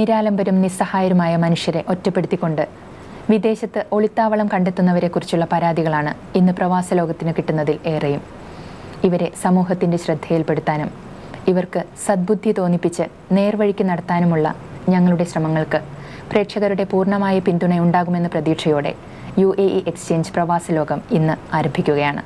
നിരാലംബരും നിസ്സഹായരുമായ മനുഷ്യരെ ഒറ്റപ്പെടുത്തിക്കൊണ്ട് വിദേശത്ത് ഒളിത്താവളം കണ്ടെത്തുന്നവരെക്കുറിച്ചുള്ള പരാതികളാണ് ഇന്ന് പ്രവാസ ലോകത്തിന് കിട്ടുന്നതിൽ ഏറെയും. ഇവരെ സമൂഹത്തിന്റെ ശ്രദ്ധയിൽപ്പെടുത്താനും ഇവർക്ക് സദ്ബുദ്ധി തോന്നിപ്പിച്ച് നേർവഴിക്ക് നടത്താനുമുള്ള ഞങ്ങളുടെ ശ്രമങ്ങൾക്ക് പ്രേക്ഷകരുടെ പൂർണമായ പിന്തുണയുണ്ടാകുമെന്ന പ്രതീക്ഷയോടെ യു എ ഇ എക്സ്ചേഞ്ച് പ്രവാസ ലോകം ഇന്ന് ആരംഭിക്കുകയാണ്.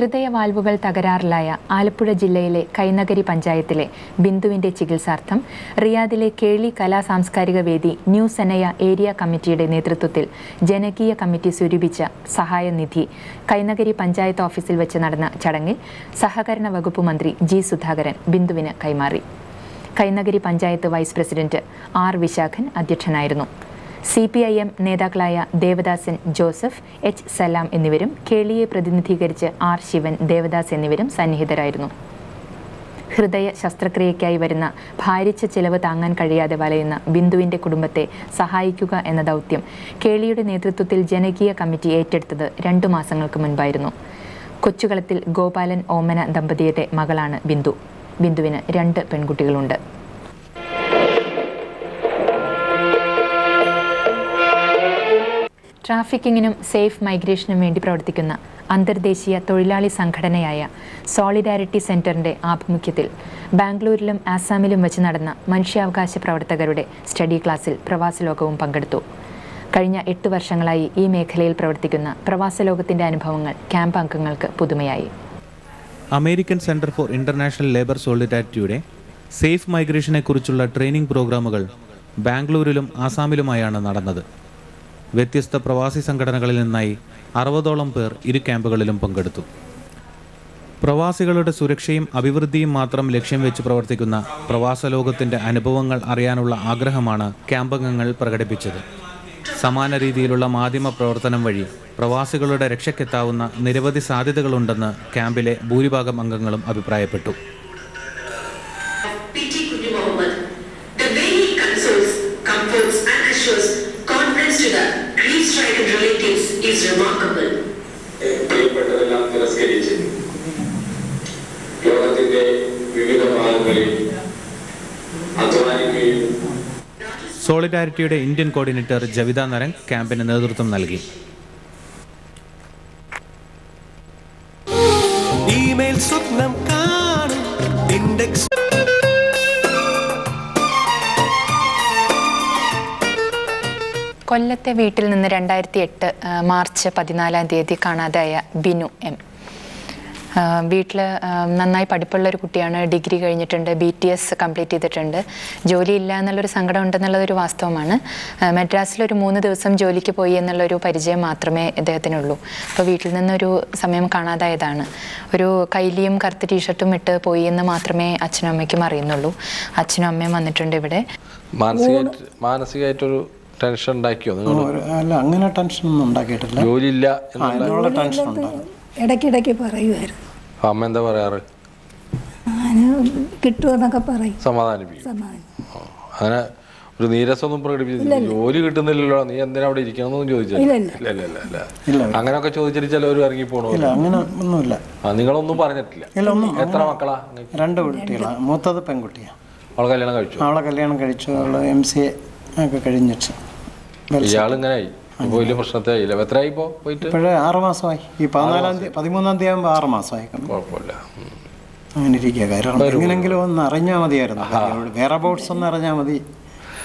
ഹൃദയവാൽവുകൾ തകരാറിലായ ആലപ്പുഴ ജില്ലയിലെ കൈനഗരി പഞ്ചായത്തിലെ ബിന്ദുവിന്റെ ചികിത്സാർത്ഥം റിയാദിലെ കേളി കലാ സാംസ്കാരിക വേദി ന്യൂ സെനയ ഏരിയ കമ്മിറ്റിയുടെ നേതൃത്വത്തിൽ ജനകീയ കമ്മിറ്റി സ്വരൂപിച്ച സഹായനിധി കൈനഗരി പഞ്ചായത്ത് ഓഫീസിൽ വെച്ച് നടന്ന ചടങ്ങിൽ സഹകരണ വകുപ്പ് മന്ത്രി ജി സുധാകരൻ ബിന്ദുവിന് കൈമാറി. Kainakary panchayat vice president R Visakhan അധ്യക്ഷനായിരുന്നു. സി പി ഐ എം നേതാക്കളായ ദേവദാസൻ ജോസഫ് എച്ച് സലാം എന്നിവരും കേളിയെ പ്രതിനിധീകരിച്ച് ആർ ശിവൻ ദേവദാസ് എന്നിവരും സന്നിഹിതരായിരുന്നു. ഹൃദയ ശസ്ത്രക്രിയയ്ക്കായി വരുന്ന ഭാരിച്ച ചെലവ് താങ്ങാൻ കഴിയാതെ വലയുന്ന ബിന്ദുവിന്റെ കുടുംബത്തെ സഹായിക്കുക എന്ന ദൗത്യം കേളിയുടെ നേതൃത്വത്തിൽ ജനകീയ കമ്മിറ്റി ഏറ്റെടുത്തത് രണ്ടു മാസങ്ങൾക്ക് മുൻപായിരുന്നു. കൊച്ചുകളത്തിൽ ഗോപാലൻ ഓമന ദമ്പതിയുടെ മകളാണ് ബിന്ദു. ബിന്ദുവിന് രണ്ട് പെൺകുട്ടികളുണ്ട്. ട്രാഫിക്കിങ്ങിനും സേഫ് മൈഗ്രേഷനും വേണ്ടി പ്രവർത്തിക്കുന്ന അന്തർദേശീയ തൊഴിലാളി സംഘടനയായ സോളിഡാരിറ്റി സെന്ററിന്റെ ആഭിമുഖ്യത്തിൽ ബാംഗ്ലൂരിലും ആസാമിലും വെച്ച് നടന്ന മനുഷ്യാവകാശ പ്രവർത്തകരുടെ സ്റ്റഡി ക്ലാസ്സിൽ പ്രവാസ ലോകവും പങ്കെടുത്തു. കഴിഞ്ഞ എട്ട് വർഷങ്ങളായി ഈ മേഖലയിൽ പ്രവർത്തിക്കുന്ന പ്രവാസ ലോകത്തിന്റെ അനുഭവങ്ങൾ ക്യാമ്പ് അംഗങ്ങൾക്ക് പുതുമയായി. American Center for International Labor സോളിഡാരിറ്റിയുടെ safe മൈഗ്രേഷനെക്കുറിച്ചുള്ള ട്രെയിനിംഗ് പ്രോഗ്രാമുകൾ ബാംഗ്ലൂരിലും ആസാമിലുമായാണ് നടന്നത്. വ്യത്യസ്ത പ്രവാസി സംഘടനകളിൽ നിന്നായി അറുപതോളം പേർ ഇരു ക്യാമ്പുകളിലും പങ്കെടുത്തു. പ്രവാസികളുടെ സുരക്ഷയും അഭിവൃദ്ധിയും മാത്രം ലക്ഷ്യം വെച്ച് പ്രവർത്തിക്കുന്ന പ്രവാസ ലോകത്തിന്റെ അനുഭവങ്ങൾ അറിയാനുള്ള ആഗ്രഹമാണ് ക്യാമ്പംഗങ്ങൾ പ്രകടിപ്പിച്ചത്. സമാന രീതിയിലുള്ള മാധ്യമ പ്രവർത്തനം വഴി പ്രവാസികളുടെ രക്ഷയ്ക്കെത്താവുന്ന നിരവധി സാധ്യതകളുണ്ടെന്ന് ക്യാമ്പിലെ ഭൂരിഭാഗം അംഗങ്ങളും അഭിപ്രായപ്പെട്ടു. സോളിഡാരിറ്റിയുടെ ഇന്ത്യൻ കോർഡിനേറ്റർ ജവിത നരങ് ക്യാമ്പിന് നേതൃത്വം നൽകി. ഇമെയിൽ സ്വപ്നം കാണും. ഇൻഡെക്സ് കൊല്ലത്തെ വീട്ടിൽ നിന്ന് രണ്ടായിരത്തി എട്ട് മാർച്ച് പതിനാലാം തീയതി കാണാതായ ബിനു എം. വീട്ടിൽ നന്നായി പഠിപ്പുള്ള ഒരു കുട്ടിയാണ്. ഡിഗ്രി കഴിഞ്ഞിട്ടുണ്ട്. ബി ടി എസ് കംപ്ലീറ്റ് ചെയ്തിട്ടുണ്ട്. ജോലിയില്ല എന്നുള്ളൊരു സങ്കടം ഉണ്ടെന്നുള്ളതൊരു വാസ്തവമാണ്. മദ്രാസിൽ ഒരു മൂന്ന് ദിവസം ജോലിക്ക് പോയി എന്നുള്ളൊരു പരിചയം മാത്രമേ ഇദ്ദേഹത്തിനുള്ളൂ. അപ്പോൾ വീട്ടിൽ നിന്നൊരു സമയം കാണാതായതാണ്. ഒരു കൈലിയും കറുത്ത ടീഷർട്ടും ഇട്ട് പോയി എന്ന് മാത്രമേ അച്ഛനും അമ്മയ്ക്കും അറിയുന്നുള്ളൂ. അച്ഛനും അമ്മയും വന്നിട്ടുണ്ട് ഇവിടെ. മാനസികമായിട്ട് മാനസികമായിട്ടൊരു ടെൻഷൻ ഉണ്ടാക്കിയോ അല്ല അങ്ങനെ ടെൻഷനൊന്നും ഉണ്ടാക്കിയിട്ടില്ല. ജോലിയില്ല എന്നുള്ള ടെൻഷൻ ഉണ്ടായിരുന്നു ഇടയ്ക്കിടയ്ക്ക് പറയുമായിരുന്നു അമ്മ എന്താ പറയാറ്? ഞാൻ കിട്ടുമെന്നൊക്കെ പറയും. സമാധാനിപ്പിക്കും. സമാധാനം. അങ്ങനെ ഒരു നീരസമൊന്നും പ്രകടിപ്പിച്ചില്ല. ജോലി കിട്ടുന്നില്ലല്ലോ. നീ എന്തിനാ അവിടെ ഇരിക്കണമെന്നൊന്നും ചോദിച്ചില്ല. ഇല്ല, ഇല്ല. ഇല്ല ഇല്ല ഇല്ല. ഇല്ല. ഇല്ല. അങ്ങനെയൊക്കെ ചോദിച്ചിട്ട് ചിലവർ ഇറങ്ങി പോണോ? ഇല്ല അങ്ങനെ ഒന്നുമില്ല. ആ നിങ്ങളൊന്നും പറഞ്ഞിട്ടില്ല. ഇല്ല ഒന്നും. എത്ര മക്കളാ രണ്ട് കുട്ടികളാണ് മൂത്തത് പെൺകുട്ടിയാണ് അവളെ കല്യാണം കഴിച്ചു? അവളെ കല്യാണം കഴിച്ചു. അവൾ എം സി എ ഒക്കെ കഴിഞ്ഞിട്ട് ഇയാളിങ്ങനെ ആയി ഇപ്പൊ വലിയ പ്രശ്നത്തെ ആയില്ല? എത്രയായി പോയിട്ട്? ഇപ്പോഴേ ആറ് മാസമായി. ഈ പതിനാലാം തീയതി പതിമൂന്നാം തീയതി ആകുമ്പോൾ ആറ് മാസമായി. കുഴപ്പമില്ല. അങ്ങനെ ഇരിക്കുക കാരണം എങ്ങനെങ്കിലും ഒന്ന് അറിഞ്ഞാൽ മതിയായിരുന്നു. വേറെ ബോട്ട്സ് ഒന്ന് അറിഞ്ഞാൽ മതി.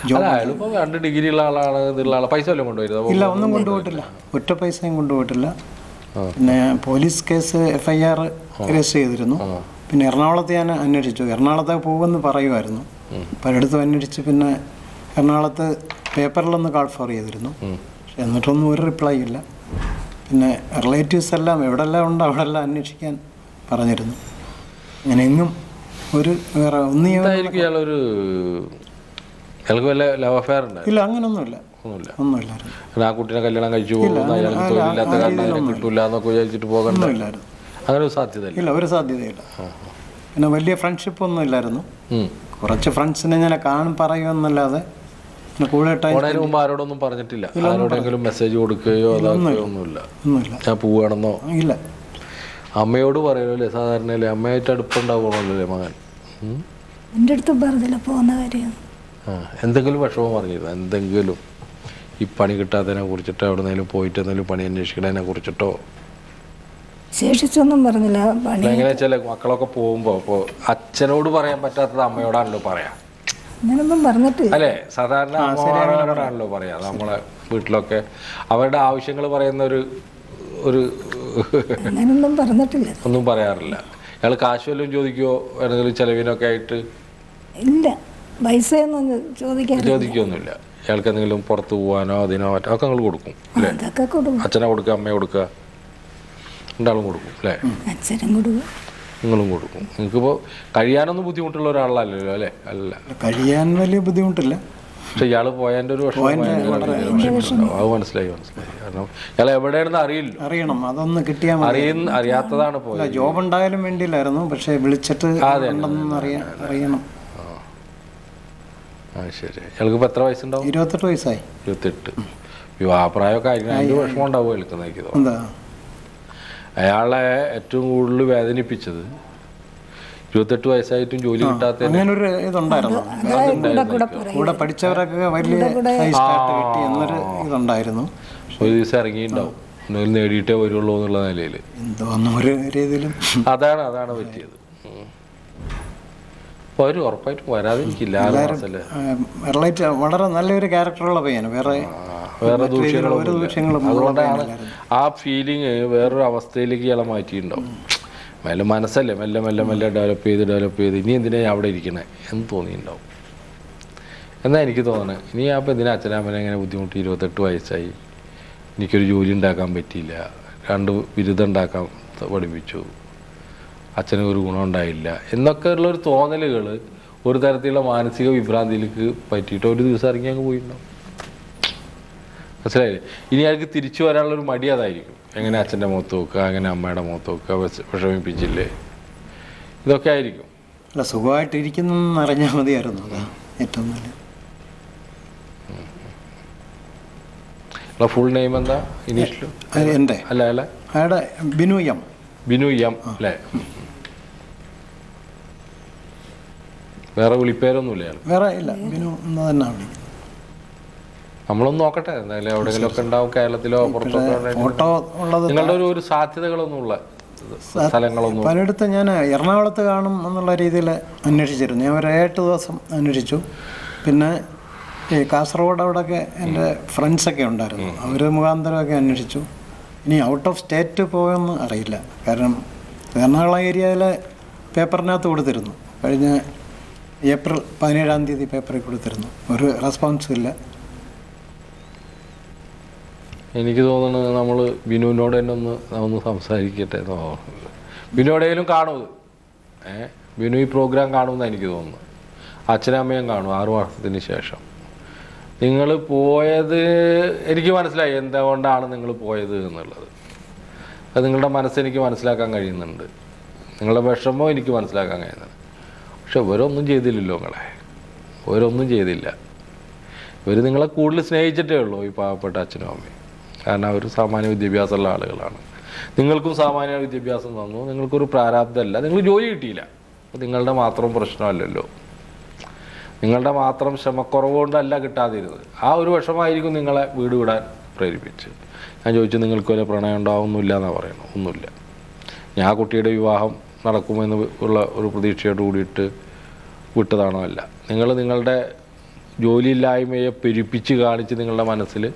ജോബ് രണ്ട് ഡിഗ്രി ഉള്ള ആളാണ് ഇതുള്ള ആളാണ് പൈസ വല്ലതും കൊണ്ടുവരുന്നത് ഇല്ല ഒന്നും കൊണ്ടുപോയിട്ടില്ല. ഒറ്റ പൈസയും കൊണ്ടുപോയിട്ടില്ല. പിന്നെ police case F I R register ചെയ്തിരുന്നു. പിന്നെ എറണാകുളത്ത് ഞാൻ അന്വേഷിച്ചു. എറണാകുളത്ത് പോകുമെന്ന് പറയുമായിരുന്നു. പലയിടത്തും അന്വേഷിച്ച് പിന്നെ എറണാകുളത്ത് പേപ്പറിലൊന്ന് കാൾ ഫോർ ചെയ്തിരുന്നു. എന്നിട്ടൊന്നും ഒരു റിപ്ലൈ ഇല്ല. പിന്നെ റിലേറ്റീവ്സ് എല്ലാം എവിടെല്ലാം ഉണ്ട് അവിടെല്ലാം അന്വേഷിക്കാൻ പറഞ്ഞിരുന്നു. ഞാൻ എങ്ങും ഒരു വേറെ ഒന്നും ഇല്ല അങ്ങനൊന്നുമില്ല. ഒന്നുമില്ല. ഒന്നുമില്ലായിരുന്നു. ആ കുട്ടീനെ കല്യാണം കഴിച്ചു കിട്ടൂല എന്നൊക്കെ വിചാരിച്ചിട്ട് അങ്ങനെ ഒരു ഇല്ല ഒരു സാധ്യതയില്ല. പിന്നെ വലിയ ഫ്രണ്ട്ഷിപ്പ് ഒന്നും ഇല്ലായിരുന്നു. കുറച്ച് ഫ്രണ്ട്സിനെ ഞാൻ കാണും പറയുമെന്നല്ലാതെ പോണതിന് മുമ്പ് ആരോടൊന്നും പറഞ്ഞിട്ടില്ല. ആരോടെങ്കിലും മെസ്സേജ് കൊടുക്കുകയോ അതാക്കുകയോ ഒന്നുമില്ല ഒന്നുമില്ല ഞാൻ പോവുകയാണെന്നോ? ഇല്ല. അമ്മയോട് പറയുമല്ലേ സാധാരണ അല്ലേ അമ്മയായിട്ട് അടുപ്പുണ്ടാവണമല്ലോ മകൻ. എന്റെ എന്റെ അടുത്ത് പറഞ്ഞില്ല പോകുന്ന കാര്യം. ആ എന്തെങ്കിലും വിഷമം പറഞ്ഞിരുന്നു? എന്തെങ്കിലും? ഈ പണി കിട്ടാത്തതിനെ കുറിച്ചിട്ടോ എവിടെന്നെങ്കിലും പോയിട്ട് എന്തെങ്കിലും പണി അന്വേഷിക്കണതിനെ കുറിച്ചിട്ടോ? ശേഷിച്ചൊന്നും പറഞ്ഞില്ല. പണി എങ്ങനെയാ വെച്ചാൽ മക്കളൊക്കെ പോകുമ്പോൾ അപ്പോ അച്ഛനോട് പറയാൻ പറ്റാത്തത് അമ്മയോടാണല്ലോ പറയാം. അങ്ങനൊന്നും പറഞ്ഞിട്ടില്ല അല്ലേ? സാധാരണ അമ്മമാരോടാണല്ലോ പറയാ. നമ്മളെ വീട്ടിലൊക്കെ അവരുടെ ആവശ്യങ്ങൾ പറയുന്ന ഒരു ഒരു അങ്ങനൊന്നും പറഞ്ഞിട്ടില്ല. ഒന്നും പറയാറില്ല. അയാൾ കാശ് വല്ലതും ചോദിക്കുവോ? ഏതെങ്കിലും ചെലവിനൊക്കെ ആയിട്ട്? ഇല്ല. പൈസയൊന്നും ചോദിക്കാറില്ല. ചോദിക്കൊന്നുമില്ല. അയാൾക്ക് എന്തെങ്കിലും പുറത്ത് പോകാനോ അതിനോ മറ്റോ ഒക്കെ നിങ്ങൾ കൊടുക്കും അല്ലേ? അതൊക്കെ കൊടുക്കും. അച്ഛനെ കൊടുക്കുക അമ്മയെ കൊടുക്കുക രണ്ടാളും കൊടുക്കും അല്ലേ? അച്ഛനും കൊടുക്കും. നിങ്ങളും കൊടുക്കും. നിങ്ങൾക്കിപ്പോൾ കഴിയാനൊന്നും ബുദ്ധിമുട്ടുള്ള ഒരാളല്ലല്ലോ അല്ലേ? അല്ല. കഴിയാൻ വലിയ ബുദ്ധിമുട്ടില്ല. പക്ഷെ ഇയാൾ പോയതിന്റെ ഒരു വിഷമം. അത് മനസ്സിലായി മനസ്സിലായി. കാരണം ഇയാൾ എവിടെയാണെന്ന് അറിയില്ല അറിയണം. അതൊന്ന് കിട്ടിയാൽ അറിയുന്ന അറിയാത്തതാണ് പോയത്. ജോബ് ഉണ്ടായാലും വേണ്ടിയില്ലായിരുന്നു. പക്ഷെ വിളിച്ചിട്ട് അറിയണം. ആ. ശരി. ഇയാൾക്ക് ഇപ്പോൾ എത്ര വയസ്സുണ്ടാവും? ഇരുപത്തെട്ട് വയസ്സായി. ഇരുപത്തെട്ട്. വിവാഹപ്രായമൊക്കെ ആയിരിക്കും. അതിന്റെ വിഷമം ഉണ്ടാവുമോ തോന്നുന്നു. എന്താ? അയാളെ ഏറ്റവും കൂടുതൽ വേദനിപ്പിച്ചത് ഇരുപത്തെട്ട് വയസ്സായിട്ടും ജോലി കിട്ടാത്ത അങ്ങനൊരു ഇതുണ്ടായിരുന്നു. കൂടെ പഠിച്ചവരൊക്കെ വലിയ ഹൈ സ്റ്റാർട്ട് കിട്ടി എന്നൊരു ഇതുണ്ടായിരുന്നു. ഒരു ദിവസം ഇറങ്ങിയിട്ടുണ്ടാവും. എന്തെങ്കിലും നേടിയിട്ടേ വരുള്ളൂ എന്നുള്ള നിലയിൽ എന്തോന്നും ഒരു രീതിയിലും. അതാണ് അതാണ് പറ്റിയത്. വരും ഉറപ്പായിട്ടും വരാതിരിക്കില്ല വളരെ നല്ലൊരു ക്യാരക്ടറുള്ള പയ്യാണ് വേറെ വേറെ ദൂഷ്യങ്ങളും അതുകൊണ്ടാണ് ആ ഫീലിംഗ് വേറൊരു അവസ്ഥയിലേക്ക് ഇയാളെ മാറ്റിയിട്ടുണ്ടാവും. മെല്ലെ മനസ്സല്ലേ മെല്ലെ മെല്ലെ മെല്ലെ ഡെവലപ്പ് ചെയ്ത് ഡെവലപ്പ് ചെയ്ത്. ഇനി എന്തിനാ അവിടെ ഇരിക്കണേ എന്ന് തോന്നിയിട്ടുണ്ടാവും. എന്നാ എനിക്ക് തോന്നണേ ഇനി അപ്പം എന്തിനാ അച്ഛനമ്മനെ ഇങ്ങനെ ബുദ്ധിമുട്ടി ഇരുപത്തെട്ട് വയസ്സായി? എനിക്കൊരു ജോലി ഉണ്ടാക്കാൻ പറ്റിയില്ല. രണ്ട് ബിരുദം ഉണ്ടാക്കാൻ പഠിപ്പിച്ചു. അച്ഛന് ഒരു ഗുണം ഉണ്ടായില്ല. എന്നൊക്കെ ഉള്ളൊരു തോന്നലുകൾ ഒരു തരത്തിലുള്ള മാനസിക വിഭ്രാന്തിയിലേക്ക് പറ്റിയിട്ട് ഒരു ദിവസം ഇറങ്ങി അങ്ങ് പോയിട്ടുണ്ടാവും. മനസ്സിലായില്ലേ? ഇനി അയാൾക്ക് തിരിച്ചു വരാനുള്ള ഒരു മടി അതായിരിക്കും. എങ്ങനെ അച്ഛന്റെ മുഖത്ത് നോക്കുക എങ്ങനെ അമ്മയുടെ മുഖത്ത് നോക്കുക വിഷ- വിഷമിപ്പിച്ചില്ലേ? ഇതൊക്കെ ആയിരിക്കും. അല്ല സുഖമായിട്ട് ഇരിക്കുന്നെന്ന് അറിഞ്ഞാൽ മതിയായിരുന്നു. അതാ ഏറ്റവും നല്ല ഫുൾ നെയിം എന്താ? അത് എന്റെ. അല്ല അല്ല. അയാളുടെ ബിനു എം. ബിനു എം അല്ലേ? വേറെ വിളിപ്പേരൊന്നുമില്ല വേറെ ഇല്ല ബിനു എന്ന് തന്നെ വിളിക്കും. നമ്മളൊന്ന് നോക്കട്ടെ. എന്തായാലും എവിടെയെങ്കിലും ഒക്കെ ഉണ്ടാവും കേരളത്തിലോ പുറത്തൊക്കെ സാധ്യതകളൊന്നും ഫോട്ടോ ഉള്ളത് നിങ്ങളുടെ ഒരു ഒരു സാധ്യതകളൊന്നുമുള്ള സ്ഥലങ്ങളൊന്നും. പലയിടത്തും ഞാൻ എറണാകുളത്ത് കാണും എന്നുള്ള രീതിയിൽ അന്വേഷിച്ചിരുന്നു. ഞാൻ ഒരു ഏഴെട്ട് ദിവസം അന്വേഷിച്ചു. പിന്നെ ഈ കാസർഗോഡ് അവിടെയൊക്കെ എന്റെ ഫ്രണ്ട്സൊക്കെ ഉണ്ടായിരുന്നു. അവർ മുഖാന്തരമൊക്കെ അന്വേഷിച്ചു. ഇനി ഔട്ട് ഓഫ് സ്റ്റേറ്റ് പോകുമെന്ന് അറിയില്ല. കാരണം എറണാകുളം ഏരിയയിലെ പേപ്പറിനകത്ത് കൊടുത്തിരുന്നു. കഴിഞ്ഞ ഏപ്രിൽ പതിനേഴാം തീയതി പേപ്പറിൽ കൊടുത്തിരുന്നു. ഒരു റെസ്പോൺസും ഇല്ല. എനിക്ക് തോന്നുന്നത് നമ്മൾ ബിനുവിനോട് തന്നെ ഒന്ന് ഒന്ന് സംസാരിക്കട്ടെ എന്ന് തോന്നുന്നു. ബിനു എവിടെയെങ്കിലും കാണും. ഏ? ബിനു ഈ പ്രോഗ്രാം കാണുമെന്ന് എനിക്ക് തോന്നുന്നു. അച്ഛനും അമ്മയും കാണും ആറു മാസത്തിന് ശേഷം. നിങ്ങൾ പോയത് എനിക്ക് മനസ്സിലായി എന്തുകൊണ്ടാണ് നിങ്ങൾ പോയത് എന്നുള്ളത്. അത് നിങ്ങളുടെ മനസ്സെനിക്ക് മനസ്സിലാക്കാൻ കഴിയുന്നുണ്ട്. നിങ്ങളുടെ വിഷമോ എനിക്ക് മനസ്സിലാക്കാൻ കഴിയുന്നുണ്ട്. പക്ഷെ ഇവരൊന്നും ചെയ്തില്ലല്ലോ നിങ്ങളെ. ഇവരൊന്നും ചെയ്തില്ല. ഇവർ നിങ്ങളെ കൂടുതൽ സ്നേഹിച്ചിട്ടേ ഉള്ളൂ ഈ പാവപ്പെട്ട അച്ഛനും അമ്മയും. കാരണം അവർ സാമാന്യ വിദ്യാഭ്യാസമുള്ള ആളുകളാണ്. നിങ്ങൾക്കും സാമാന്യ വിദ്യാഭ്യാസം തന്നു. നിങ്ങൾക്കൊരു പ്രാരാബ്ധമല്ല നിങ്ങൾ ജോലി കിട്ടിയില്ല. നിങ്ങളുടെ മാത്രം പ്രശ്നമല്ലല്ലോ. നിങ്ങളുടെ മാത്രം ശ്രമക്കുറവ് കൊണ്ടല്ല കിട്ടാതിരുന്നത്. ആ ഒരു വിഷമായിരിക്കും നിങ്ങളെ വീട് വിടാൻ പ്രേരിപ്പിച്ച് ഞാൻ ചോദിച്ചു നിങ്ങൾക്ക് വരെ പ്രണയം ഉണ്ടാവുന്നില്ല എന്നാണ് പറയുന്നത്. ഒന്നുമില്ല. ഞാൻ ആ കുട്ടിയുടെ വിവാഹം നടക്കുമെന്ന് ഉള്ള ഒരു പ്രതീക്ഷയോട് കൂടിയിട്ട് വിട്ടതാണോ അല്ല. നിങ്ങൾ നിങ്ങളുടെ ജോലിയില്ലായ്മയെ പെരുപ്പിച്ച് കാണിച്ച് നിങ്ങളുടെ മനസ്സിൽ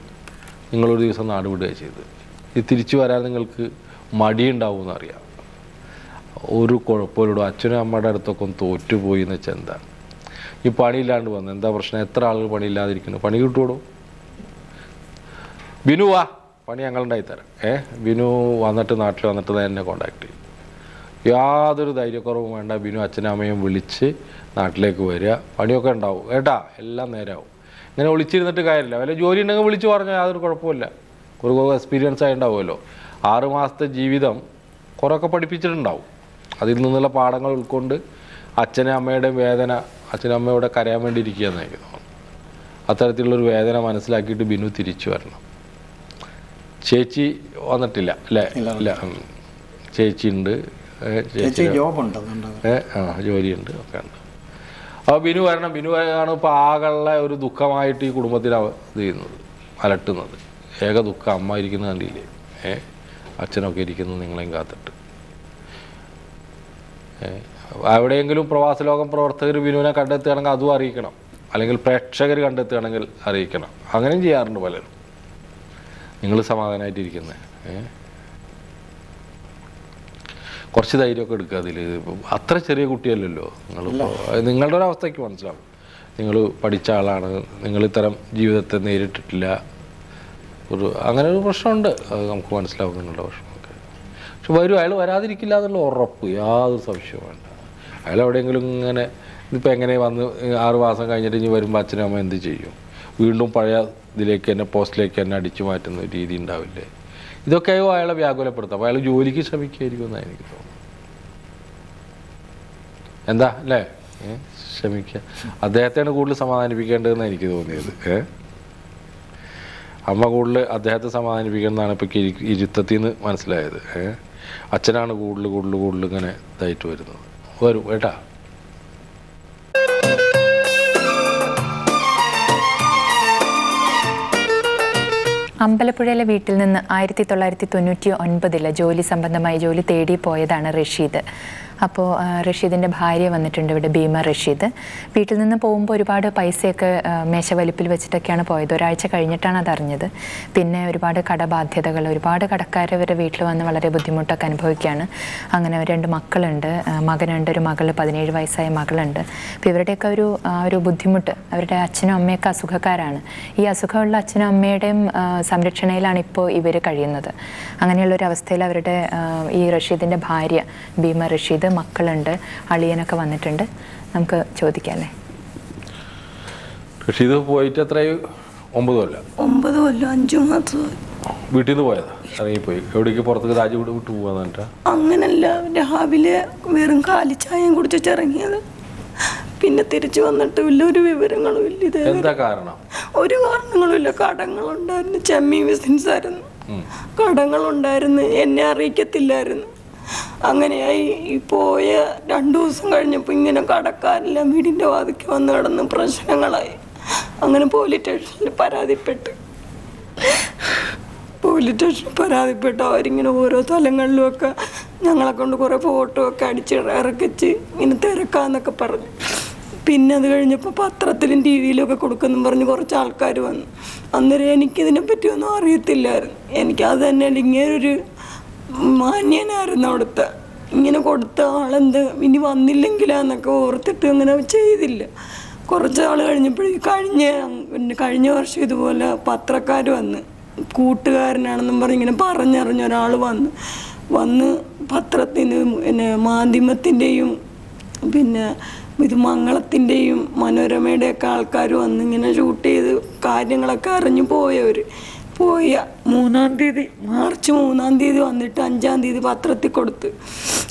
നിങ്ങളൊരു ദിവസം നാട് വിടുക ചെയ്ത് ഇത് തിരിച്ചു വരാൻ നിങ്ങൾക്ക് മടിയുണ്ടാവും അറിയാം. ഒരു കുഴപ്പമില്ലടോ. അച്ഛനും അമ്മയുടെ അടുത്തൊക്കെ ഒന്ന് തോറ്റുപോയി എന്ന് വെച്ചാൽ എന്താ ഈ പണിയില്ലാണ്ട് വന്നു എന്താ പ്രശ്നം? എത്ര ആളുകൾ പണിയില്ലാതിരിക്കുന്നു? പണി കിട്ടുവോടോ? ബിനു വാ. പണി ഞങ്ങളുണ്ടായി തരാം. ഏ? ബിനു വന്നിട്ട് നാട്ടിൽ വന്നിട്ട് തന്നെ കോണ്ടാക്ട് ചെയ്യും. യാതൊരു ധൈര്യക്കുറവും വേണ്ട. ബിനു അച്ഛനും അമ്മയും വിളിച്ച് നാട്ടിലേക്ക് വരിക. പണിയൊക്കെ ഉണ്ടാവും. കേട്ടാ എല്ലാം നേരാവും. ഇങ്ങനെ വിളിച്ചിരുന്നിട്ട് കാര്യമില്ല. വല്ല ജോലി ഉണ്ടെങ്കിൽ വിളിച്ച് പറഞ്ഞാൽ യാതൊരു കുഴപ്പമില്ല ഒരു എക്സ്പീരിയൻസ് ആയി ഉണ്ടാവുമല്ലോ ആറ് മാസത്തെ ജീവിതം കുറേയൊക്കെ പഠിപ്പിച്ചിട്ടുണ്ടാവും. അതിൽ നിന്നുള്ള പാഠങ്ങൾ ഉൾക്കൊണ്ട് അച്ഛനും അമ്മയുടെയും വേദന അച്ഛനും അമ്മയോടെ കരയാൻ വേണ്ടി ഇരിക്കുകയെന്ന് എനിക്ക് തോന്നുന്നു. അത്തരത്തിലുള്ളൊരു വേദന മനസ്സിലാക്കിയിട്ട് ബിനു തിരിച്ചു വരണം. ചേച്ചി വന്നിട്ടില്ല. അല്ലേ? ഇല്ല. ചേച്ചിയുണ്ട്. ചേച്ചി ചേച്ചി ജോബുണ്ട്? ഏ, ആ ജോലിയുണ്ട്. ഒക്കെ ഉണ്ട്. അപ്പോൾ ബിനു വരണം. ബിനു ആണ് ഇപ്പോൾ ആകെയുള്ള ഒരു ദുഃഖമായിട്ട് ഈ കുടുംബത്തിൽ ഇത് ചെയ്യുന്നത് അലട്ടുന്നത്. ഏക ദുഃഖം അമ്മ ഇരിക്കുന്ന കണ്ടില്ലേ? ഏ? അച്ഛനൊക്കെ ഇരിക്കുന്നു നിങ്ങളെയും കാത്തിട്ട്. എവിടെയെങ്കിലും പ്രവാസ ലോകം പ്രവർത്തകർ ബിനുവിനെ കണ്ടെത്തുകയാണെങ്കിൽ അതും അറിയിക്കണം. അല്ലെങ്കിൽ പ്രേക്ഷകർ കണ്ടെത്തുകയാണെങ്കിൽ അറിയിക്കണം. അങ്ങനെയും ചെയ്യാറുണ്ട് പലരും. നിങ്ങൾ സമാധാനമായിട്ടിരിക്കുന്നത് ഏ? കുറച്ച് ധൈര്യമൊക്കെ എടുക്കുക അതിൽ അത്ര ചെറിയ കുട്ടിയല്ലല്ലോ. നിങ്ങളിപ്പോൾ നിങ്ങളുടെ ഒരു അവസ്ഥയ്ക്ക് മനസ്സിലാവും. നിങ്ങൾ പഠിച്ച ആളാണ്. നിങ്ങൾ ഇത്തരം ജീവിതത്തെ നേരിട്ടിട്ടില്ല. ഒരു അങ്ങനെ ഒരു പ്രശ്നമുണ്ട്. അത് നമുക്ക് മനസ്സിലാവും നിങ്ങളുടെ പ്രശ്നമൊക്കെ. പക്ഷെ വരും അയാൾ വരാതിരിക്കില്ല എന്നുള്ള ഉറപ്പ് യാതൊരു സംശയവും വേണ്ട. അയാൾ എവിടെയെങ്കിലും ഇങ്ങനെ ഇതിപ്പോൾ എങ്ങനെ വന്ന് ആറ് മാസം കഴിഞ്ഞിട്ട് ഇനി വരുമ്പോൾ അച്ഛനും അമ്മ എന്ത് ചെയ്യും? വീണ്ടും പഴയ ഇതിലേക്ക് തന്നെ പോസ്റ്റിലേക്ക് തന്നെ അടിച്ചു മാറ്റുന്ന രീതി ഉണ്ടാവില്ലേ? ഇതൊക്കെയോ അയാളെ വ്യാകുലപ്പെടുത്താം. അപ്പോൾ അയാൾ ജോലിക്ക് ശ്രമിക്കുമായിരിക്കും എന്നാണ് എനിക്ക് തോന്നുന്നത്. എന്താ? അല്ലേ? ശ്രമിക്കുക അദ്ദേഹത്തെയാണ് കൂടുതൽ സമാധാനിപ്പിക്കേണ്ടതെന്ന് എനിക്ക് തോന്നിയത്. ഏ? അമ്മ കൂടുതൽ അദ്ദേഹത്തെ സമാധാനിപ്പിക്കുന്നതാണ് ഇപ്പോൾ ഇരുത്തത്തിൽ നിന്ന് മനസ്സിലായത്. ഏ? അച്ഛനാണ് കൂടുതൽ കൂടുതൽ കൂടുതൽ ഇങ്ങനെ ഇതായിട്ട് വരുന്നത്. വരും കേട്ടാ അമ്പലപ്പുഴയിലെ വീട്ടിൽ നിന്ന് ആയിരത്തി തൊള്ളായിരത്തി തൊണ്ണൂറ്റി ഒൻപതിൽ ജോലി സംബന്ധമായി ജോലി തേടി പോയതാണ് റഷീദ്. അപ്പോൾ റഷീദിന്റെ ഭാര്യ വന്നിട്ടുണ്ട് ഇവിടെ ഭീമ റഷീദ്. വീട്ടിൽ നിന്ന് പോകുമ്പോൾ ഒരുപാട് പൈസയൊക്കെ മേശവലിപ്പിൽ വെച്ചിട്ടൊക്കെയാണ് പോയത്. ഒരാഴ്ച കഴിഞ്ഞിട്ടാണ് അതറിഞ്ഞത്. പിന്നെ ഒരുപാട് കടബാധ്യതകൾ ഒരുപാട് കടക്കാർ ഇവരുടെ വീട്ടിൽ വന്ന് വളരെ ബുദ്ധിമുട്ടൊക്കെ അനുഭവിക്കുകയാണ്. അങ്ങനെ രണ്ട് മക്കളുണ്ട്. മകനുണ്ട് ഒരു മകൾ പതിനേഴ് വയസ്സായ മകളുണ്ട്. അപ്പോൾ ഇവരുടെയൊക്കെ ഒരു ഒരു ബുദ്ധിമുട്ട് അവരുടെ അച്ഛനും അമ്മയൊക്കെ അസുഖക്കാരാണ്. ഈ അസുഖമുള്ള അച്ഛനും അമ്മയുടെയും സംരക്ഷണയിലാണ് ഇപ്പോൾ ഇവർ കഴിയുന്നത്. അങ്ങനെയുള്ളൊരു അവസ്ഥയിൽ അവരുടെ ഈ റഷീദിന്റെ ഭാര്യ ഭീമ റഷീദ് മക്കളുണ്ട് അളിയനൊക്കെ വന്നിട്ടുണ്ട്. നമുക്ക് ചോദിക്കാല്ലേ? കൃഷി പോയിട്ട് എത്രയോ ഒമ്പത് കൊല്ലം. ഒമ്പത് കൊല്ലം അഞ്ചു മാസം വീട്ടിൽ നിന്ന് പോയതാ? ഇറങ്ങിപ്പോയി. എവിടേക്ക് പുറത്തേക്ക് രാജ്യം കൂടെ വിട്ടു അങ്ങനല്ല രാവിലെ വെറും കാലിച്ചായം കുടിച്ചിറങ്ങിയത് പിന്നെ തിരിച്ചു വന്നിട്ടുമില്ല ഒരു വിവരങ്ങളും ഇല്ല ഇത് എന്താ കാരണം? ഒരു കാരണങ്ങളും കാരണങ്ങളുമില്ല കടങ്ങളുണ്ടായിരുന്നു ചെമ്മീൻ ബിസിനസ് ആയിരുന്നു. കടങ്ങളുണ്ടായിരുന്നു എന്നെ അറിയിക്കത്തില്ലായിരുന്നു. അങ്ങനെയായി ഈ പോയ രണ്ടു ദിവസം കഴിഞ്ഞപ്പോൾ ഇങ്ങനെ കടക്കാരെല്ലാം വീടിന്റെ വാതിക്ക് വന്ന് കിടന്ന് പ്രശ്നങ്ങളായി. അങ്ങനെ പോലീസ് സ്റ്റേഷനിൽ പരാതിപ്പെട്ട്. പോലീസ് സ്റ്റേഷനിൽ പരാതിപ്പെട്ട് അവരിങ്ങനെ ഓരോ സ്ഥലങ്ങളിലുമൊക്കെ ഞങ്ങളെ കൊണ്ട് കുറേ ഫോട്ടോ ഒക്കെ അടിച്ച് ഇറക്കിച്ച് ഇങ്ങനെ തിരക്കാന്നൊക്കെ പറഞ്ഞു. പിന്നെ അത് കഴിഞ്ഞപ്പോൾ പത്രത്തിലും ടി വിയിലൊക്കെ കൊടുക്കുമെന്നും പറഞ്ഞ് കുറച്ച് ആൾക്കാർ വന്നു. അന്നേരം എനിക്കിതിനെ പറ്റിയൊന്നും അറിയത്തില്ലായിരുന്നു. എനിക്കത് തന്നെ ഇങ്ങനൊരു മാന്യനായിരുന്നു അവിടുത്തെ. ഇങ്ങനെ കൊടുത്ത ആളെന്ത്? ഇനി വന്നില്ലെങ്കിലാന്നൊക്കെ ഓർത്തിട്ട് അങ്ങനെ ചെയ്തില്ല. കുറച്ച് നാൾ കഴിഞ്ഞപ്പോഴേ കഴിഞ്ഞ കഴിഞ്ഞ വർഷം ഇതുപോലെ പത്രക്കാർ വന്ന് കൂട്ടുകാരനാണെന്നും പറഞ്ഞ് ഇങ്ങനെ പറഞ്ഞറിഞ്ഞ ഒരാൾ വന്ന് വന്ന് പത്രത്തിന് പിന്നെ മാധ്യമത്തിന്റെയും പിന്നെ ഇത് മംഗളത്തിന്റെയും മനോരമയുടെയൊക്കെ ആൾക്കാർ വന്ന് ഇങ്ങനെ ഷൂട്ട് ചെയ്ത് കാര്യങ്ങളൊക്കെ അറിഞ്ഞു പോയവർ പോയ മൂന്നാം തീയതി മാർച്ച് മൂന്നാം തീയതി വന്നിട്ട് അഞ്ചാം തീയതി പത്രത്തിൽ കൊടുത്ത്.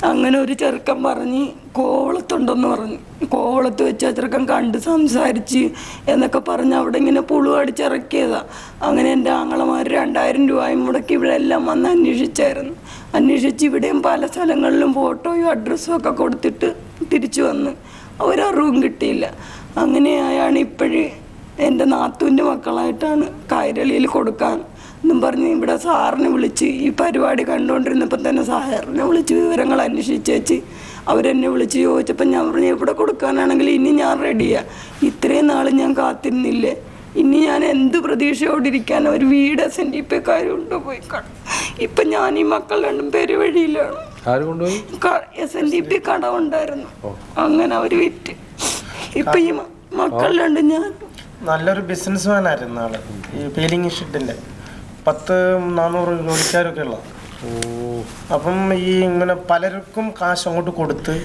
അങ്ങനെ ഒരു ചെറുക്കൻ പറഞ്ഞ് കോവളത്തുണ്ടെന്ന് പറഞ്ഞു. കോവളത്ത് വെച്ച് ആ ചെറുക്കൻ കണ്ട് സംസാരിച്ച് എന്നൊക്കെ പറഞ്ഞ് അവിടെ ഇങ്ങനെ പുളു അടിച്ചിറക്കിയതാ. അങ്ങനെ എന്റെ ആങ്ങളമാർ രണ്ടായിരം രൂപയും മുടക്കി ഇവിടെ എല്ലാം വന്ന് അന്വേഷിച്ചായിരുന്നു. അന്വേഷിച്ച് ഇവിടെയും പല സ്ഥലങ്ങളിലും ഫോട്ടോയും അഡ്രസ്സും ഒക്കെ കൊടുത്തിട്ട് തിരിച്ചു വന്ന്. ഒരറിവും കിട്ടിയില്ല. അങ്ങനെയായാണ് ഇപ്പോഴ് എന്റെ നാത്തൂന്റെ മക്കളായിട്ടാണ് കൈരളിയിൽ കൊടുക്കാൻ എന്നും പറഞ്ഞ് ഇവിടെ സാറിനെ വിളിച്ച് ഈ പരിപാടി കണ്ടുകൊണ്ടിരുന്നപ്പം തന്നെ സാറിനെ വിളിച്ച് വിവരങ്ങൾ അന്വേഷിച്ചേച്ച് അവരെന്നെ വിളിച്ച് ചോദിച്ചപ്പോൾ ഞാൻ പറഞ്ഞു ഇവിടെ കൊടുക്കാനാണെങ്കിൽ ഇനി ഞാൻ റെഡിയാ. ഇത്രയും നാൾ ഞാൻ കാത്തിരുന്നില്ലേ? ഇനി ഞാൻ എന്ത് പ്രതീക്ഷയോടിരിക്കാൻ ഒരു വീട് എസ് എൻ ഡി പി കാരുണ്ട് പോയി കാണും. ഇപ്പം ഞാൻ ഈ മക്കൾ രണ്ടും പേര് വഴിയിലാണ്. കൊണ്ടുപോയി? എസ് എൻ ഡി പി കട ഉണ്ടായിരുന്നു. അങ്ങനെ അവർ വിറ്റ്. ഇപ്പൊ ഈ മക്കൾ രണ്ടും ഞാൻ നല്ലൊരു ബിസിനസ്മാൻ ആയിരുന്നു ആൾ. ഈ പീലിംഗ് ഷെഡിന്റെ പത്ത് നാനൂറ് ജോലിക്കാരൊക്കെ ഉള്ള അപ്പം ഈ ഇങ്ങനെ പലർക്കും കാശ് അങ്ങോട്ട് കൊടുത്ത്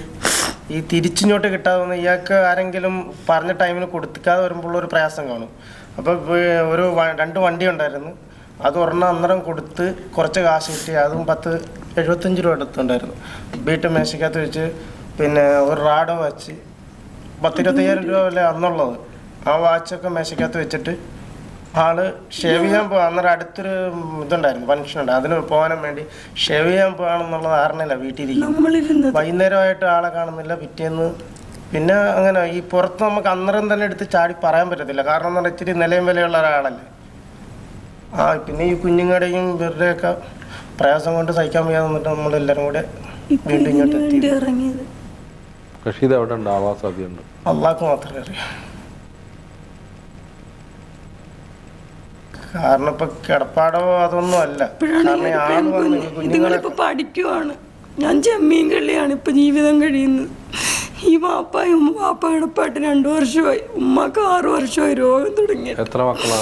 ഈ തിരിച്ചിങ്ങോട്ട് കിട്ടാതെ ഇയാൾക്ക് ആരെങ്കിലും പറഞ്ഞ ടൈമിൽ കൊടുത്തിക്കാതെ വരുമ്പോൾ ഒരു പ്രയാസം കാണും. അപ്പോൾ ഒരു രണ്ട് വണ്ടി ഉണ്ടായിരുന്നു. അത് ഒരെണ്ണം അന്നേരം കൊടുത്ത് കുറച്ച് കാശ് കിട്ടി. അതും പത്ത് എഴുപത്തഞ്ച് രൂപ എടുത്തുണ്ടായിരുന്നു വീട്ടു മേശക്കകത്ത് വെച്ച് പിന്നെ ഒരു റാഡോ വെച്ച് പത്തിരുപത്തയ്യായിരം രൂപ അല്ലേ അന്നുള്ളത്. ആ വാച്ചൊക്കെ മേശക്കകത്ത് വെച്ചിട്ട് ആൾ ഷേവ് ചെയ്യാൻ പോവാ. അന്നേരം അടുത്തൊരു ഇതുണ്ടായിരുന്നു ഫംഗ്ഷൻ ഉണ്ട് അതിന് പോകാനും വേണ്ടി ഷേവ് ചെയ്യാൻ പോകാണെന്നുള്ള ധാരണയില്ല വീട്ടിലിരിക്കും നമ്മളിരുന്നത് വൈകുന്നേരമായിട്ട് ആളെ കാണുന്നില്ല പിറ്റേന്ന് പിന്നെ അങ്ങനെ ഈ പുറത്ത് നമുക്ക് അന്നേരം തന്നെ എടുത്ത് ചാടി പറയാൻ പറ്റത്തില്ല. കാരണം എന്ന് പറഞ്ഞാൽ ഇച്ചിരി നിലയും വിലയുള്ള ഒരാളല്ലേ. ആ പിന്നെ ഈ കുഞ്ഞുങ്ങളുടെയും ഇവരുടെയൊക്കെ പ്രയാസം കൊണ്ട് സഹിക്കാൻ വയ്യാതെ വന്നിട്ട് എല്ലാരും കൂടെ വീണ്ടും ഇങ്ങോട്ട് എത്തി സാധ്യതയുണ്ട് അള്ളാഹ്ക്ക് മാത്രമേ അറിയാം. കാരണം ഇപ്പൊ കിടപ്പാടോ അതൊന്നും അല്ല. ഇതുങ്ങളിപ്പോ പഠിക്കുവാണ്. ഞാൻ ചെമ്മീൻ കള്ളിയാണ് ഇപ്പൊ ജീവിതം കഴിയുന്നത്. ഈ വാപ്പായും വാപ്പ കിടപ്പായിട്ട് രണ്ടു വർഷമായി. ഉമ്മക്ക് ആറു വർഷമായി രോഗം തുടങ്ങി. എത്ര മക്കളാ?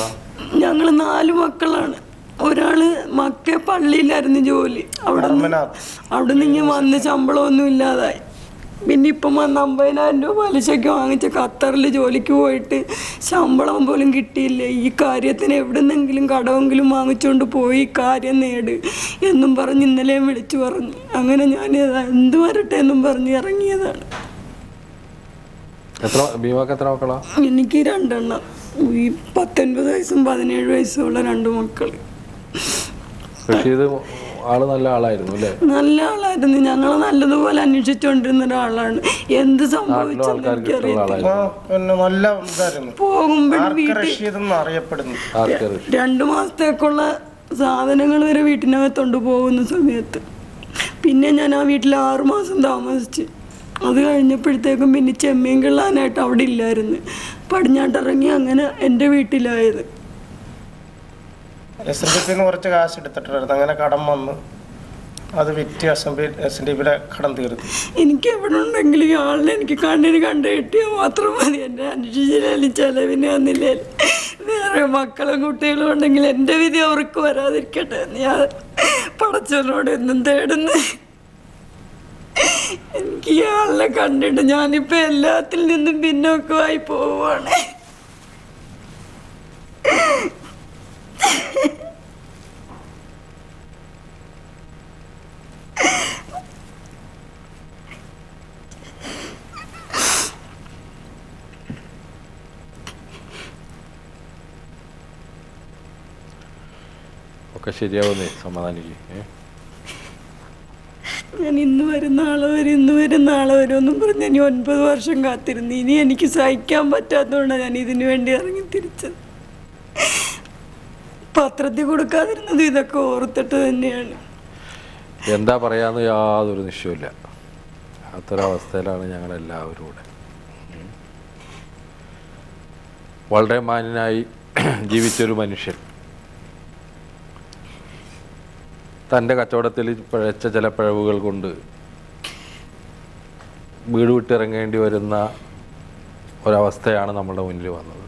ഞങ്ങൾ നാല് മക്കളാണ്. ഒരാൾ മക്കെ പള്ളിയിലായിരുന്നു ജോലി. അവിടെ അവിടെ നിന്ന് വന്ന് ശമ്പളമൊന്നും ഇല്ലാതായി. പിന്നെ ഇപ്പം വന്ന് അമ്പതിനായിരം രൂപ പലിശയ്ക്ക് വാങ്ങിച്ച ഖത്തറിൽ ജോലിക്ക് പോയിട്ട് ശമ്പളം പോലും കിട്ടിയില്ല? ഈ കാര്യത്തിന് എവിടുന്നെങ്കിലും കടമെങ്കിലും വാങ്ങിച്ചുകൊണ്ട് പോയി കാര്യം നേട് എന്നും പറഞ്ഞ് ഇന്നലെയും വിളിച്ചു പറഞ്ഞു. അങ്ങനെ ഞാൻ എന്ത് വരട്ടെ എന്നും പറഞ്ഞ് ഇറങ്ങിയതാണ്. എത്ര ഭീമാക്ക് എത്ര മക്കളാ? എനിക്ക് രണ്ടെണ്ണം. ഈ പത്തൊൻപത് വയസ്സും പതിനേഴ് വയസ്സുള്ള രണ്ട് മക്കൾ ആൾ നല്ല ആളായിരുന്നു അല്ലേ? നല്ല ആളായിരുന്നു. ഞങ്ങൾ നല്ലതുപോലെ അന്വേഷിച്ചുകൊണ്ടിരുന്ന ഒരാളാണ്. എന്ത് സംഭവിച്ചെന്ന് ആൾക്കാർക്ക് ഇഷ്ടമുള്ള എനിക്കറിയില്ല ആ, ആളായിരുന്നു പിന്നെ നല്ല ഇതായിരുന്നു. പോകുമ്പോഴും വീട്ടിൽ റഷീദെന്ന് അറിയപ്പെടുന്നു. ആർക്ക് റഷീദ്? രണ്ടു മാസത്തേക്കുള്ള സാധനങ്ങൾ വരെ വീട്ടിനകത്തോണ്ട് പോകുന്ന സമയത്ത്. പിന്നെ ഞാൻ ആ വീട്ടിൽ ആറു മാസം താമസിച്ച്. അത് കഴിഞ്ഞപ്പോഴത്തേക്കും പിന്നെ ചെമ്മീൻ കിള്ളാനായിട്ട് അവിടെ ഇല്ലായിരുന്നു. പടിഞ്ഞാട്ടിറങ്ങി അങ്ങനെ എന്റെ വീട്ടിലായത്. എസ് എൻ ഡി പിന്ന് കുറച്ച് കാശ് എടുത്തിട്ടുണ്ടായിരുന്നു അങ്ങനെ കടം വന്ന്. അത് വിറ്റ് S N P S N D പിയുടെ കടം തീർന്നു. എനിക്ക് എവിടെ ഉണ്ടെങ്കിലും ആളിനെ എനിക്ക് കണ്ണിന് കണ്ടു കിട്ടിയാൽ മാത്രം മതി. എന്നെ അന്വേഷിച്ചാലും ചെലവിന് വന്നില്ല വേറെ മക്കളും കുട്ടികളും ഉണ്ടെങ്കിൽ എന്റെ വിധി അവർക്ക് വരാതിരിക്കട്ടെ. ഞാൻ പടച്ചവനോട് എന്നും തേടുന്നു. എനിക്ക് ആളിനെ കണ്ടിട്ട് ഞാനിപ്പോൾ എല്ലാത്തിൽ നിന്നും പിന്നോക്കമായി പോവുകയാണ്. ഒക്കെ ശരിയാവുന്നേ സമാധാനിക്ക്? ഞാൻ ഇന്ന് വരും നാളെ വരും ഇന്ന് വരും നാളെ വരും ഒന്നും പറഞ്ഞ് ഇനി ഒൻപത് വർഷം കാത്തിരുന്നു ഇനി എനിക്ക് സഹിക്കാൻ പറ്റാത്തതുകൊണ്ടാണ് ഞാൻ ഇതിനു വേണ്ടി ഇറങ്ങി തിരിച്ചത് പത്രത്തിൽ കൊടുക്കാതിരുന്നത് ഇതൊക്കെ ഓർത്തിട്ട് തന്നെയാണ്. എന്താ പറയാന്ന് യാതൊരു നിശ്ചയമില്ല അത്തരവസ്ഥയിലാണ് ഞങ്ങളെല്ലാവരും കൂടെ വളരെ മാന്യനായി ജീവിച്ചൊരു മനുഷ്യൻ. തന്റെ കച്ചവടത്തിൽ പിഴച്ച ചില പിഴവുകൾ കൊണ്ട് വീട് വിട്ടിറങ്ങേണ്ടി വരുന്ന ഒരവസ്ഥയാണ് നമ്മുടെ മുന്നിൽ വന്നത്.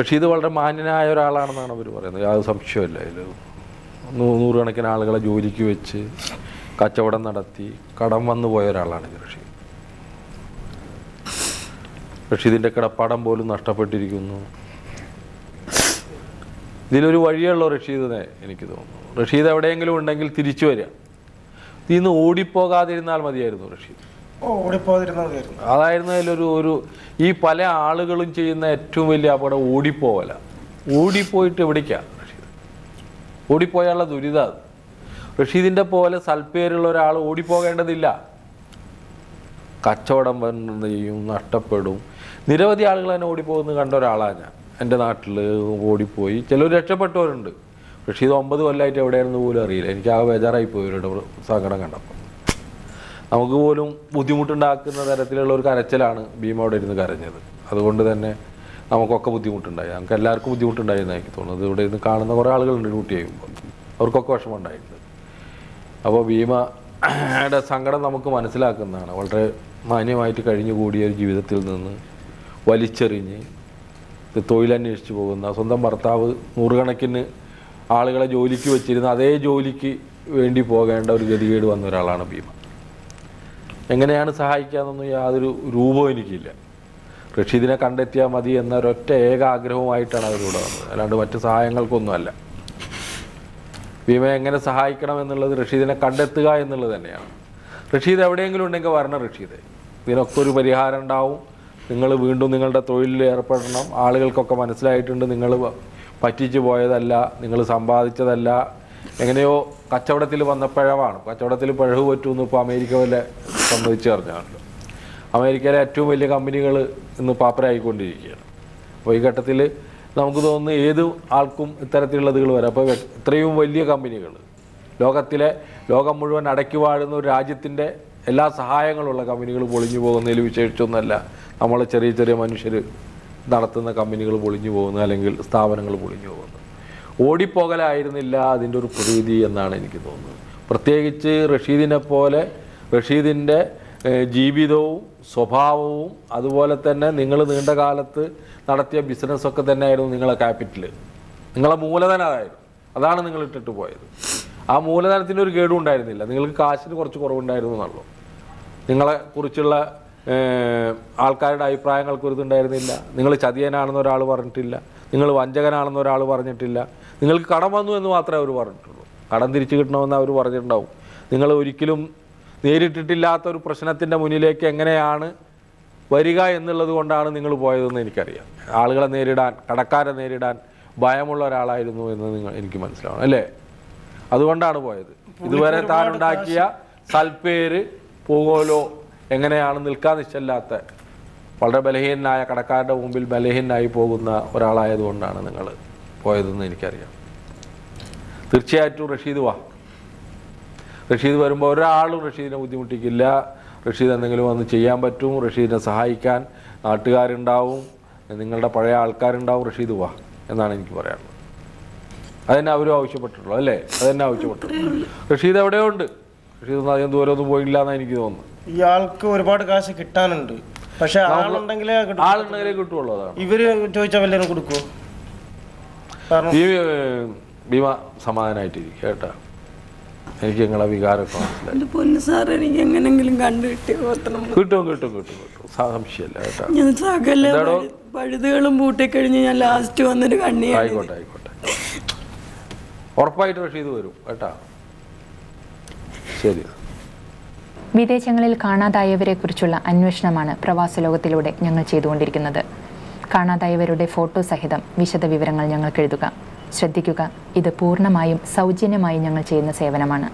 റഷീദ് വളരെ മാന്യനായ ഒരാളാണെന്നാണ് അവർ പറയുന്നത്. യാതൊരു സംശയമില്ല അതിൽ നൂ- നൂറുകണക്കിന് ആളുകളെ ജോലിക്ക് വെച്ച് കച്ചവടം നടത്തി കടം വന്നു പോയ ഒരാളാണ് റഷീദ് റഷീദിന്റെ കിടപ്പാടം പോലും നഷ്ടപ്പെട്ടിരിക്കുന്നു. ഇതിലൊരു വഴിയുള്ളൂ റഷീദിനെ എനിക്ക് തോന്നുന്നു. റഷീദ് എവിടെയെങ്കിലും ഉണ്ടെങ്കിൽ തിരിച്ചു വരിക. ഇതിൽ നിന്ന് ഓടിപ്പോകാതിരുന്നാൽ മതിയായിരുന്നു റഷീദ്. അതായിരുന്നു അതിലൊരു ഒരു ഈ പല ആളുകളും ചെയ്യുന്ന ഏറ്റവും വലിയ അപകടം ഓടിപ്പോവല. ഓടിപ്പോയിട്ട് എവിടേക്കാ റഷീദ്? ഓടിപ്പോയാലുള്ള ദുരിതം അത്. റഷീദിന്റെ പോലെ സൽപ്പേരുള്ള ഒരാൾ ഓടിപ്പോകേണ്ടതില്ല. കച്ചവടം വന്ന് ചെയ്യും നഷ്ടപ്പെടും. നിരവധി ആളുകൾ തന്നെ ഓടിപ്പോകുന്നത് കണ്ട ഒരാളാണ് ഞാൻ. എന്റെ നാട്ടിൽ ഓടിപ്പോയി. ചിലർ രക്ഷപ്പെട്ടവരുണ്ട്. റഷീദ് ഒമ്പത് കൊല്ലമായിട്ട് എവിടെയായിരുന്നു പോലും അറിയില്ല. എനിക്ക് ആ ബേജാറായി പോയി ഇവരുടെ സങ്കടം കണ്ടപ്പോൾ. നമുക്ക് പോലും ബുദ്ധിമുട്ടുണ്ടാക്കുന്ന തരത്തിലുള്ള ഒരു കരച്ചിലാണ് ഭീമ അവിടെ ഇരുന്ന് കരഞ്ഞത്. അതുകൊണ്ട് തന്നെ നമുക്കൊക്കെ ബുദ്ധിമുട്ടുണ്ടായി. നമുക്ക് എല്ലാവർക്കും ബുദ്ധിമുട്ടുണ്ടായിരുന്നു എനിക്ക് തോന്നുന്നത്. ഇവിടെ ഇരുന്ന് കാണുന്ന കുറേ ആളുകളുണ്ട് ഡ്യൂട്ടി ചെയ്യുമ്പോൾ. അവർക്കൊക്കെ വിഷമമുണ്ടായിട്ടുണ്ട് അപ്പോൾ ഭീമയുടെ സങ്കടം നമുക്ക് മനസ്സിലാക്കുന്നതാണ്. വളരെ മാന്യമായിട്ട് കഴിഞ്ഞു കൂടിയ ഒരു ജീവിതത്തിൽ നിന്ന് വലിച്ചെറിഞ്ഞ് തൊഴിലന്വേഷിച്ച് പോകുന്ന സ്വന്തം ഭർത്താവ് നൂറുകണക്കിന് ആളുകളെ ജോലിക്ക് വെച്ചിരുന്ന അതേ ജോലിക്ക് വേണ്ടി പോകേണ്ട ഒരു ഗതികേട് വന്ന ഒരാളാണ് ഭീമ. എങ്ങനെയാണ് സഹായിക്കാന്നൊന്നും യാതൊരു രൂപവും എനിക്കില്ല. റഷീദിനെ കണ്ടെത്തിയാൽ മതി എന്നൊരൊറ്റ ഏക ആഗ്രഹവുമായിട്ടാണ് അവരിവിടെ വന്നത്. അല്ലാണ്ട് മറ്റു സഹായങ്ങൾക്കൊന്നുമല്ല. ഭീമയെ എങ്ങനെ സഹായിക്കണം എന്നുള്ളത് റഷീദിനെ കണ്ടെത്തുക എന്നുള്ളത് തന്നെയാണ്. റഷീദ് എവിടെയെങ്കിലും ഉണ്ടെങ്കിൽ വരണം റഷീദ്. ഇതിനൊക്കെ ഒരു പരിഹാരം ഉണ്ടാവും. നിങ്ങൾ വീണ്ടും നിങ്ങളുടെ തൊഴിലിൽ ഏർപ്പെടണം. ആളുകൾക്കൊക്കെ മനസ്സിലായിട്ടുണ്ട് നിങ്ങൾ പറ്റിച്ചു പോയതല്ല നിങ്ങൾ സമ്പാദിച്ചതല്ല എങ്ങനെയോ കച്ചവടത്തിൽ വന്ന പിഴവാണ്. കച്ചവടത്തിൽ പിഴവ് പറ്റുമെന്ന് ഇപ്പോൾ അമേരിക്ക വല്ല സംബന്ധിച്ച് അറിഞ്ഞാണല്ലോ അമേരിക്കയിലെ ഏറ്റവും വലിയ കമ്പനികൾ ഇന്ന് പാപ്പരായിക്കൊണ്ടിരിക്കുകയാണ് അപ്പോൾ ഈ ഘട്ടത്തിൽ നമുക്ക് തോന്നുന്നു ഏത് ആൾക്കും ഇത്തരത്തിലുള്ള ഇതുകൾ വരാം അപ്പോൾ ഇത്രയും വലിയ കമ്പനികൾ ലോകത്തിലെ ലോകം മുഴുവൻ അടക്കി വാഴുന്ന ഒരു രാജ്യത്തിന്റെ എല്ലാ സഹായങ്ങളുള്ള കമ്പനികൾ പൊളിഞ്ഞു പോകുന്നതിൽ വിശേഷിച്ചൊന്നുമല്ല നമ്മൾ ചെറിയ ചെറിയ മനുഷ്യർ നടത്തുന്ന കമ്പനികൾ പൊളിഞ്ഞു പോകുന്നത് അല്ലെങ്കിൽ സ്ഥാപനങ്ങൾ പൊളിഞ്ഞു പോകുന്നത്. ഓടിപ്പോകലായിരുന്നില്ല അതിന്റെ ഒരു പ്രതീതി എന്നാണ് എനിക്ക് തോന്നുന്നത്. പ്രത്യേകിച്ച് റഷീദിനെ പോലെ റഷീദിന്റെ ജീവിതവും സ്വഭാവവും അതുപോലെ തന്നെ നിങ്ങൾ നീണ്ട കാലത്ത് നടത്തിയ ബിസിനസ്സൊക്കെ തന്നെയായിരുന്നു നിങ്ങളുടെ ക്യാപിറ്റൽ നിങ്ങളെ മൂലധനം അതായിരുന്നു അതാണ് നിങ്ങൾ ഇട്ടിട്ട് പോയത്. ആ മൂലധനത്തിന്റെ ഒരു കേടും ഉണ്ടായിരുന്നില്ല. നിങ്ങൾക്ക് കാശിന് കുറച്ച് കുറവുണ്ടായിരുന്നു എന്നുള്ളൂ. നിങ്ങളെ കുറിച്ചുള്ള ആൾക്കാരുടെ അഭിപ്രായങ്ങൾക്ക് ഒരു ഇതുണ്ടായിരുന്നില്ല. നിങ്ങൾ ചതിയനാണെന്ന് ഒരാൾ പറഞ്ഞിട്ടില്ല. നിങ്ങൾ വഞ്ചകനാണെന്ന് ഒരാൾ പറഞ്ഞിട്ടില്ല. നിങ്ങൾക്ക് കടം വന്നു എന്ന് മാത്രമേ അവർ പറഞ്ഞിട്ടുള്ളൂ. കടം തിരിച്ചു കിട്ടണമെന്ന് അവർ പറഞ്ഞിട്ടുണ്ടാവും. നിങ്ങൾ ഒരിക്കലും നേരിട്ടിട്ടില്ലാത്ത ഒരു പ്രശ്നത്തിന്റെ മുന്നിലേക്ക് എങ്ങനെയാണ് വരിക എന്നുള്ളത് കൊണ്ടാണ് നിങ്ങൾ പോയതെന്ന് എനിക്കറിയാം. ആളുകളെ നേരിടാൻ കടക്കാരെ നേരിടാൻ ഭയമുള്ള ഒരാളായിരുന്നു എന്ന് നിങ്ങൾ എനിക്ക് മനസ്സിലാവണം അല്ലേ? അതുകൊണ്ടാണ് പോയത്. ഇതുവരെ താൻ ഉണ്ടാക്കിയ സൽപ്പേര് പോകോലോ എങ്ങനെയാണ് നിൽക്കാൻ നിശ്ചല്ലാത്ത വളരെ ബലഹീനായ കടക്കാരുടെ മുമ്പിൽ ബലഹീനായി പോകുന്ന ഒരാളായതുകൊണ്ടാണ് നിങ്ങൾ പോയതെന്ന് എനിക്കറിയാം. തീർച്ചയായിട്ടും റഷീദ് വാ. റഷീദ് വരുമ്പോൾ ഒരാളും റഷീദിനെ ബുദ്ധിമുട്ടിക്കില്ല. റഷീദ് എന്തെങ്കിലും വന്ന് ചെയ്യാൻ പറ്റും റഷീദിനെ സഹായിക്കാൻ നാട്ടുകാരുണ്ടാവും നിങ്ങളുടെ പഴയ ആൾക്കാരുണ്ടാവും റഷീദ് വാ എന്നാണ് എനിക്ക് പറയാനുള്ളത്. അതന്നെ അവരും ആവശ്യപ്പെട്ടിട്ടുള്ളൂ അല്ലേ? അതന്നെ ആവശ്യപ്പെട്ടിട്ടുള്ളൂ. റഷീദ് എവിടെയോ ഉണ്ട് റഷീദ് ഒന്നും അധികം ദൂരം ഒന്നും പോയില്ല എന്നാണ് എനിക്ക് തോന്നുന്നത്. ഇയാൾക്ക് ഒരുപാട് കാശ് കിട്ടാനുണ്ട്. പക്ഷെ ആളുണ്ടെങ്കിലേ. ആളുണ്ടെങ്കിലേ കിട്ടുള്ളൂ അതാണ്. ഇവർ ചോദിച്ചാൽ വല്ലതും കൊടുക്കുവോ? കാരണം ഭീമ സമാധാനമായിട്ടിരിക്കുക കേട്ടോ. എനിക്ക് നിങ്ങളെ വികാരം മനസ്സിലായി. എന്റെ സാർ എനിക്ക് എങ്ങനെങ്കിലും കണ്ടു കിട്ടി ഓർത്തണം കിട്ടും കിട്ടും കിട്ടും കിട്ടും. സംശയമില്ല കേട്ടോ. ഞാൻ സകല പഴുതുകളും പൂട്ടിക്കഴിഞ്ഞ് ഞാൻ ലാസ്റ്റ് വന്നൊരു കണ്ണി ആയിക്കോട്ടെ ആയിക്കോട്ടെ. ഉറപ്പായിട്ട് റഷീദ് വരും കേട്ടാ. ശരി. വിദേശങ്ങളിൽ കാണാതായവരെ കുറിച്ചുള്ള അന്വേഷണമാണ് പ്രവാസ ലോകത്തിലൂടെ ഞങ്ങൾ ചെയ്തുകൊണ്ടിരിക്കുന്നത്. കാണാതായവരുടെ ഫോട്ടോ സഹിതം വിശദവിവരങ്ങൾ ഞങ്ങൾക്ക് എഴുതുക. ശ്രദ്ധിക്കുക ഇത് പൂർണമായും സൗജന്യമായി ഞങ്ങൾ ചെയ്യുന്ന സേവനമാണ്.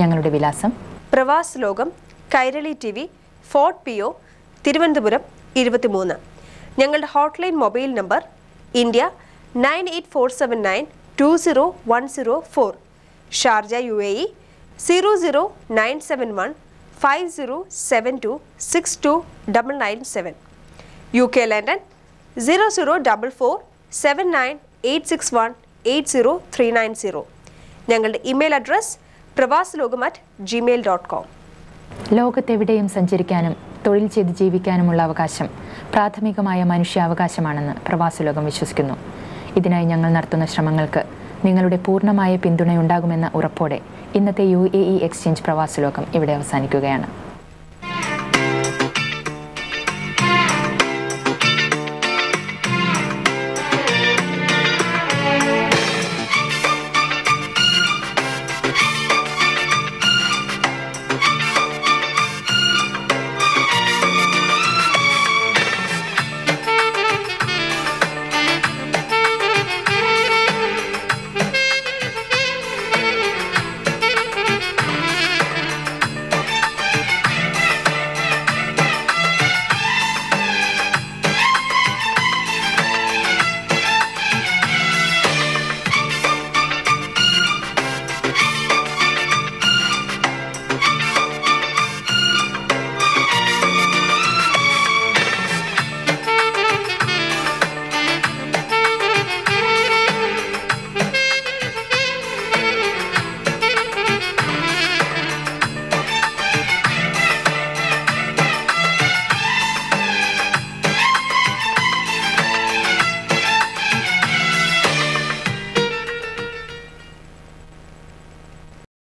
ഞങ്ങളുടെ വിലാസം Pravas Lokam Kairali T V Fort P O Thiruvananthapuram ഇരുപത്തിമൂന്ന്. ഞങ്ങളുടെ hotline mobile number India nine eight four seven nine two zero one zero four. Sharjah U A E zero zero nine seven one five zero seven two six two double nine seven. U K London zero zero double four seven nine eight six one eight zero three nine zero ഞങ്ങളുടെ email address Pravas Lokam at Gmail dot com ലോകത്തെവിടെയും സഞ്ചരിക്കാനും തൊഴിൽ ചെയ്ത് ജീവിക്കാനുമുള്ള അവകാശം പ്രാഥമികമായ മനുഷ്യാവകാശമാണെന്ന് പ്രവാസലോകം വിശ്വസിക്കുന്നു. ഇതിനായി ഞങ്ങൾ നടത്തുന്ന ശ്രമങ്ങൾക്ക് നിങ്ങളുടെ പൂർണമായ പിന്തുണയുണ്ടാകുമെന്ന ഉറപ്പോടെ ഇന്നത്തെ U A E exchange Pravasalokam ഇവിടെ അവസാനിക്കുകയാണ്.